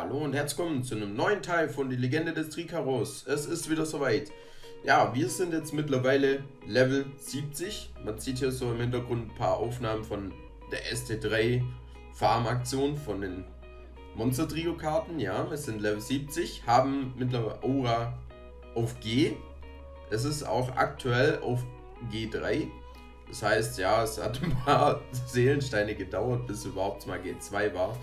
Hallo und herzlich willkommen zu einem neuen Teil von Die Legende des Trikaros. Es ist wieder soweit. Ja, wir sind jetzt mittlerweile Level 70. Man sieht hier so im Hintergrund ein paar Aufnahmen von der ST3 Farm-Aktion von den Monster Trio Karten. Ja, wir sind Level 70, haben mittlerweile Aura auf G. Es ist auch aktuell auf G3. Das heißt, ja, es hat ein paar Seelensteine gedauert, bis überhaupt mal G2 war.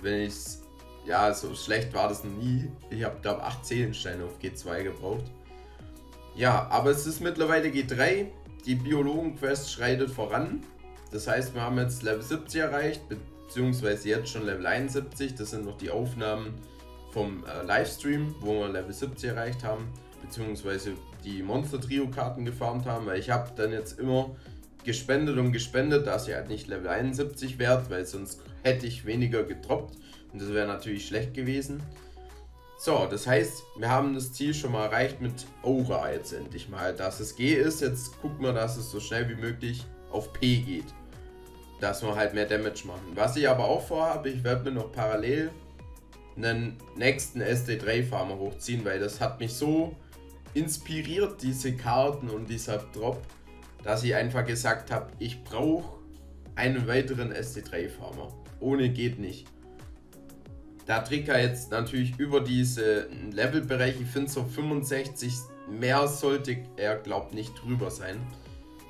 Wenn ich ja, so schlecht war das nie. Ich habe, glaube 8 Seelensteine auf G2 gebraucht. Ja, aber es ist mittlerweile G3. Die Biologen-Quest schreitet voran. Das heißt, wir haben jetzt Level 70 erreicht, beziehungsweise jetzt schon Level 71. Das sind noch die Aufnahmen vom äh, Livestream, wo wir Level 70 erreicht haben, beziehungsweise die Monster-Trio-Karten gefarmt haben, weil ich habe dann jetzt immer gespendet und gespendet, dass ich halt nicht Level 71 werde, weil sonst hätte ich weniger gedroppt und das wäre natürlich schlecht gewesen. So, das heißt, wir haben das Ziel schon mal erreicht mit Aura jetzt endlich mal. Dass es G ist, jetzt gucken wir, dass es so schnell wie möglich auf P geht. Dass wir halt mehr Damage machen. Was ich aber auch vorhabe, ich werde mir noch parallel einen nächsten SD3-Farmer hochziehen, weil das hat mich so inspiriert, diese Karten und dieser Drop, dass ich einfach gesagt habe, ich brauche einen weiteren SD3-Farmer. Ohne geht nicht. Da Trika jetzt natürlich über diese Levelbereich, ich finde so 65 mehr sollte er glaubt nicht drüber sein.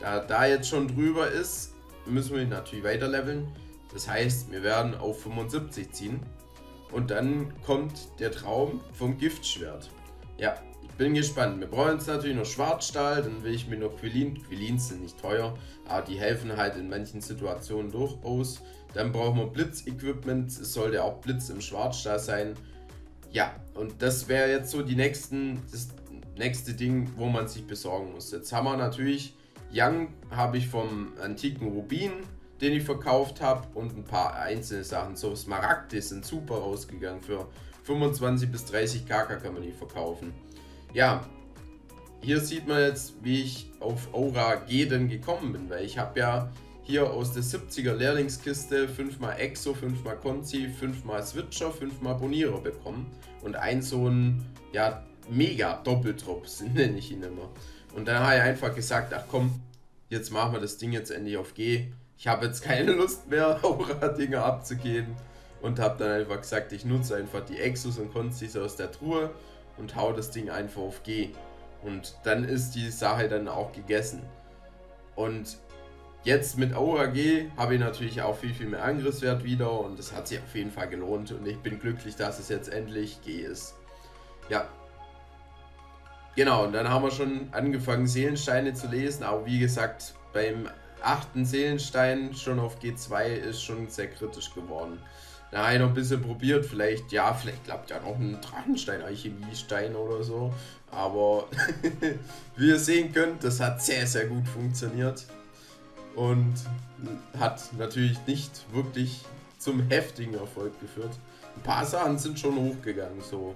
Da da jetzt schon drüber ist, müssen wir ihn natürlich weiter leveln. Das heißt, wir werden auf 75 ziehen. Und dann kommt der Traum vom Giftschwert. Ja, bin gespannt. Wir brauchen jetzt natürlich noch Schwarzstahl, dann will ich mir noch Quilin. Quilins sind nicht teuer, aber die helfen halt in manchen Situationen durchaus. Dann brauchen wir Blitz-Equipment. Es sollte auch Blitz im Schwarzstahl sein. Ja, und das wäre jetzt so die nächsten, das nächste Ding, wo man sich besorgen muss. Jetzt haben wir natürlich Young, habe ich vom antiken Rubin, den ich verkauft habe und ein paar einzelne Sachen. So Smaragde sind super rausgegangen. Für 25 bis 30 KK kann man die verkaufen. Ja, hier sieht man jetzt, wie ich auf Aura G denn gekommen bin, weil ich habe ja hier aus der 70er Lehrlingskiste 5x Exo, 5x Conzi, 5x Switcher, 5x Bonierer bekommen. Und ein so ein, ja, mega Doppeldrops, nenne ich ihn immer. Und dann habe ich einfach gesagt, ach komm, jetzt machen wir das Ding jetzt endlich auf G. Ich habe jetzt keine Lust mehr, Aura-Dinger abzugeben. Und habe dann einfach gesagt, ich nutze einfach die Exos und Conzis aus der Truhe und hau das Ding einfach auf G. Und dann ist die Sache dann auch gegessen. Und Jetzt mit Aura G habe ich natürlich auch viel, viel mehr Angriffswert wieder und es hat sich auf jeden Fall gelohnt und ich bin glücklich, dass es jetzt endlich G ist. Ja. Genau, und dann haben wir schon angefangen Seelensteine zu lesen, aber wie gesagt, beim achten Seelenstein schon auf G2 ist schon sehr kritisch geworden. Da habe ich noch ein bisschen probiert, vielleicht, ja, vielleicht klappt ja noch ein Drachenstein-Alchemiestein oder so. Aber wie ihr sehen könnt, das hat sehr, sehr gut funktioniert und hat natürlich nicht wirklich zum heftigen Erfolg geführt. Ein paar Sachen sind schon hochgegangen, so.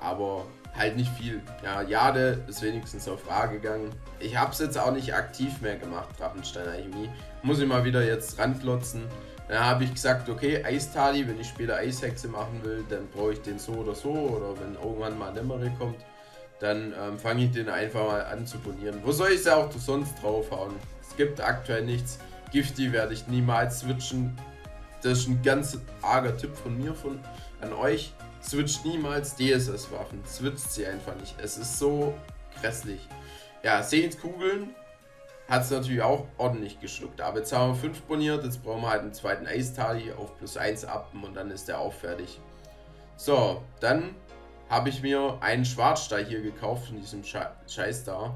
Aber halt nicht viel. Ja, Jade ist wenigstens auf A gegangen. Ich habe es jetzt auch nicht aktiv mehr gemacht, Drachenstein Alchemie. Muss ich mal wieder jetzt ranklotzen. Dann habe ich gesagt, okay, Eistali, wenn ich später Eishexe machen will, dann brauche ich den so oder so. Oder wenn irgendwann mal Dämmerung kommt, dann ähm, fange ich den einfach mal an zu bonieren. Wo soll ich es auch sonst draufhauen? gibt aktuell nichts. Gifty werde ich niemals switchen. Das ist ein ganz arger Tipp von mir von, an euch. Switcht niemals DSS-Waffen. Switcht sie einfach nicht. Es ist so grässlich. Ja, Sehenskugeln hat es natürlich auch ordentlich geschluckt. Aber jetzt haben wir 5 boniert. Jetzt brauchen wir halt einen zweiten Eistali auf plus 1 appen und dann ist der auch fertig. So, dann habe ich mir einen Schwarzstahl hier gekauft von diesem Scheiß da.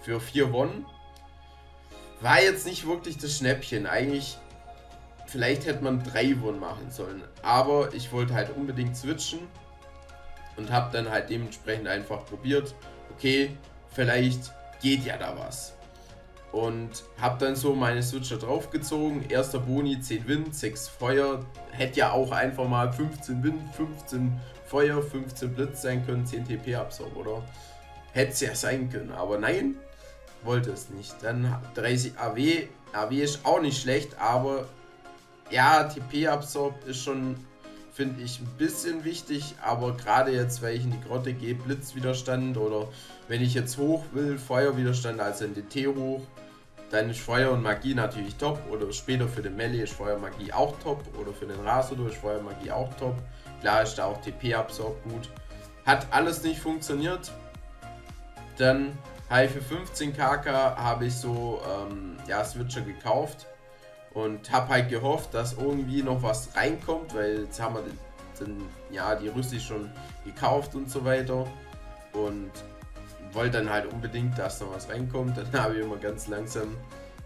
Für 4 Wonnen. War jetzt nicht wirklich das Schnäppchen. Eigentlich, vielleicht hätte man drei Won machen sollen. Aber ich wollte halt unbedingt switchen. Und habe dann halt dementsprechend einfach probiert. Okay, vielleicht geht ja da was. Und habe dann so meine Switcher draufgezogen. Erster Boni, 10 Wind, 6 Feuer. Hätte ja auch einfach mal 15 Wind, 15 Feuer, 15 Blitz sein können, 10 TP absorb, oder? Hätte es ja sein können. Aber nein, wollte es nicht. Dann 30 AW. AW ist auch nicht schlecht, aber ja, TP-Absorb ist schon finde ich ein bisschen wichtig, aber gerade jetzt, weil ich in die Grotte gehe, Blitzwiderstand oder wenn ich jetzt hoch will, Feuerwiderstand, also in DT hoch, dann ist Feuer und Magie natürlich top oder später für den Melee ist Feuer und Magie auch top oder für den Rasodor ist Feuer und Magie auch top. Klar ist da auch TP-Absorb gut. Hat alles nicht funktioniert. Dann habe ich für 15 KK habe ich so ähm, ja, Switcher gekauft und habe halt gehofft, dass irgendwie noch was reinkommt, weil jetzt haben wir den, ja, die Rüssi schon gekauft und so weiter und wollte dann halt unbedingt, dass noch was reinkommt. Dann habe ich immer ganz langsam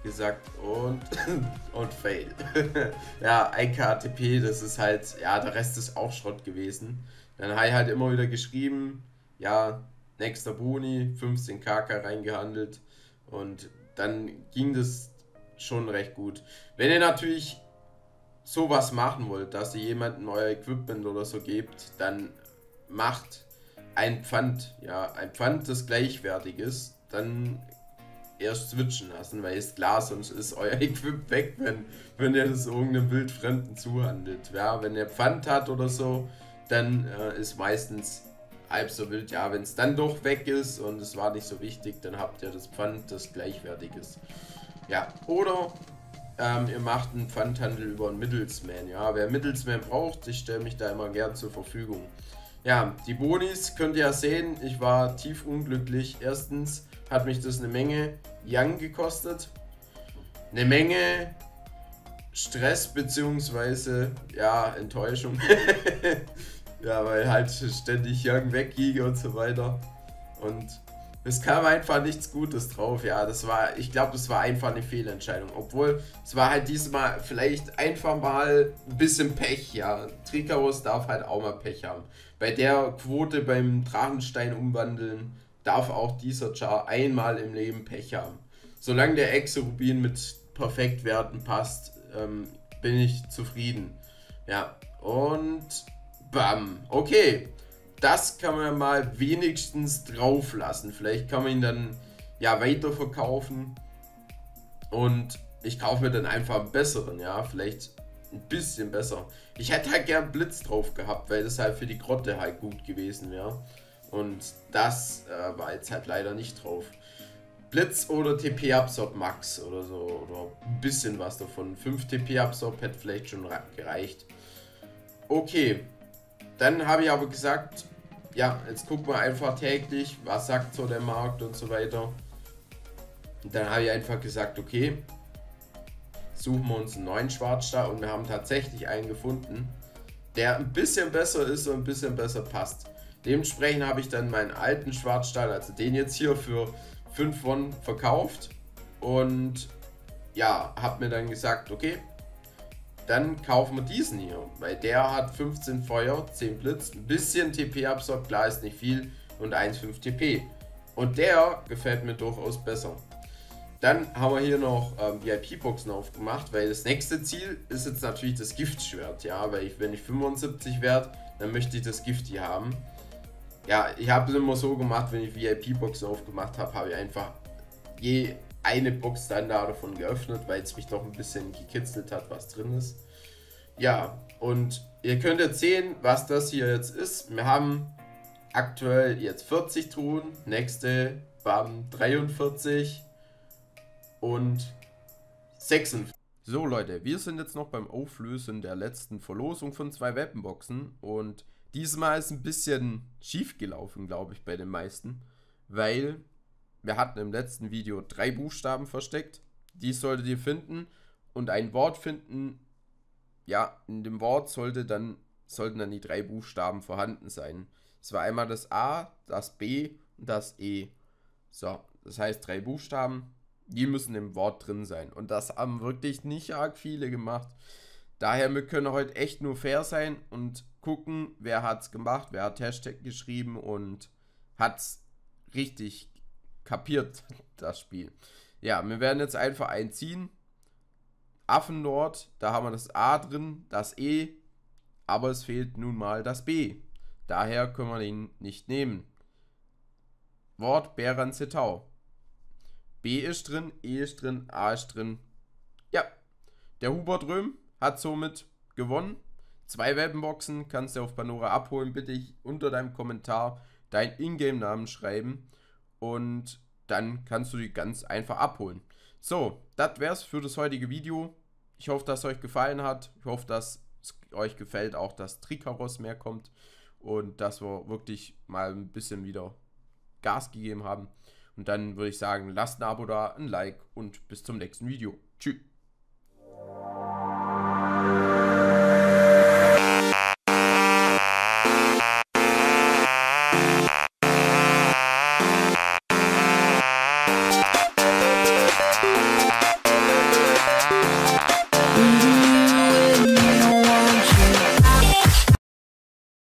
gesagt und, und fail. ja, 1 KTP, das ist halt, ja, der Rest ist auch Schrott gewesen. Dann habe ich halt immer wieder geschrieben, ja, nächster Boni, 15 KK reingehandelt und dann ging das schon recht gut. Wenn ihr natürlich sowas machen wollt, dass ihr jemandem euer Equipment oder so gebt, dann macht ein Pfand, ja, ein Pfand, das gleichwertig ist, dann erst switchen lassen, weil ist klar, sonst ist euer Equip weg, wenn, wenn ihr das irgendeinem Wildfremden zuhandelt. Ja, wenn ihr Pfand hat oder so, dann äh, ist meistens halb so wild. Ja, wenn es dann doch weg ist und es war nicht so wichtig, dann habt ihr das Pfand, das gleichwertig ist. Ja, oder ähm, ihr macht einen Pfandhandel über einen Mittelsman. Ja, wer Mittelsman braucht, ich stelle mich da immer gern zur Verfügung. Ja, die Bonis könnt ihr ja sehen. Ich war tief unglücklich. Erstens hat mich das eine Menge Young gekostet. Eine Menge Stress bzw. ja, Enttäuschung. ja, weil halt ständig Young weggiege und so weiter. Und es kam einfach nichts Gutes drauf. Ja, das war, ich glaube, das war einfach eine Fehlentscheidung. Obwohl, es war halt diesmal vielleicht einfach mal ein bisschen Pech. Ja, Trikaros darf halt auch mal Pech haben. Bei der Quote beim Drachenstein umwandeln darf auch dieser Char einmal im Leben Pech haben. Solange der Exorubin mit Perfektwerten passt, ähm, bin ich zufrieden. Ja, und bam. Okay, das kann man mal wenigstens drauf lassen. Vielleicht kann man ihn dann ja weiterverkaufen. Und ich kaufe mir dann einfach einen besseren, ja. Vielleicht ein bisschen besser. Ich hätte halt gern Blitz drauf gehabt, weil das halt für die Grotte halt gut gewesen wäre. Und das äh, war jetzt halt leider nicht drauf. Blitz oder TP Absorb Max oder so. Oder ein bisschen was davon. 5 TP Absorb hätte vielleicht schon gereicht. Okay. Dann habe ich aber gesagt, ja, jetzt gucken wir einfach täglich, was sagt so der Markt und so weiter. Und dann habe ich einfach gesagt, okay, suchen wir uns einen neuen Schwarzstar und wir haben tatsächlich einen gefunden, der ein bisschen besser ist und ein bisschen besser passt. Dementsprechend habe ich dann meinen alten Schwarzstahl, also den jetzt hier für 5 Won verkauft und ja, habe mir dann gesagt, okay, dann kaufen wir diesen hier, weil der hat 15 Feuer, 10 Blitz, ein bisschen TP absorbt, klar ist nicht viel und 1,5 TP. Und der gefällt mir durchaus besser. Dann haben wir hier noch ähm, VIP-Boxen aufgemacht, weil das nächste Ziel ist jetzt natürlich das Giftschwert. Ja, weil ich, wenn ich 75 werde, dann möchte ich das Gift hier haben. Ja, ich habe es immer so gemacht, wenn ich VIP-Boxen aufgemacht habe, habe ich einfach je eine Box dann davon geöffnet, weil es mich doch ein bisschen gekitzelt hat, was drin ist. Ja, und ihr könnt jetzt sehen, was das hier jetzt ist. Wir haben aktuell jetzt 40 Truhen, nächste bam 43 und 56. So Leute, wir sind jetzt noch beim Auflösen der letzten Verlosung von zwei Weappenboxen und diesmal ist ein bisschen schief gelaufen, glaube ich, bei den meisten, weil wir hatten im letzten Video drei Buchstaben versteckt, die solltet ihr finden und ein Wort finden, ja, in dem Wort sollte dann, sollten dann die drei Buchstaben vorhanden sein. Es war einmal das A, das B und das E. So, das heißt drei Buchstaben, die müssen im Wort drin sein. Und das haben wirklich nicht arg viele gemacht. Daher, wir können heute echt nur fair sein und gucken, wer hat es gemacht, wer hat Hashtag geschrieben und hat es richtig kapiert, das Spiel. Ja, wir werden jetzt einfach einziehen. Affenlord, da haben wir das A drin, das E, aber es fehlt nun mal das B. Daher können wir ihn nicht nehmen. Wort Bären Zetau. B ist drin, E ist drin, A ist drin. Ja, der Hubert Röhm hat somit gewonnen. zwei Welpenboxen, kannst du auf Panora abholen. Bitte ich unter deinem Kommentar deinen Ingame-Namen schreiben und dann kannst du die ganz einfach abholen. So, das wär's für das heutige Video. Ich hoffe, dass es euch gefallen hat. Ich hoffe, dass es euch gefällt, auch dass Trikaros mehr kommt und dass wir wirklich mal ein bisschen wieder Gas gegeben haben. Und dann würde ich sagen, lasst ein Abo da, ein Like und bis zum nächsten Video. Tschüss.